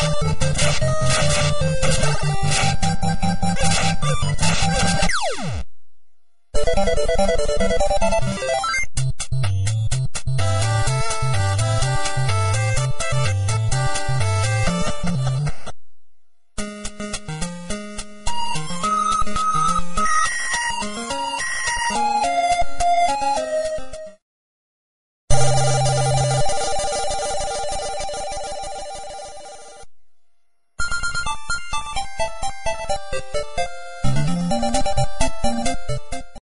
you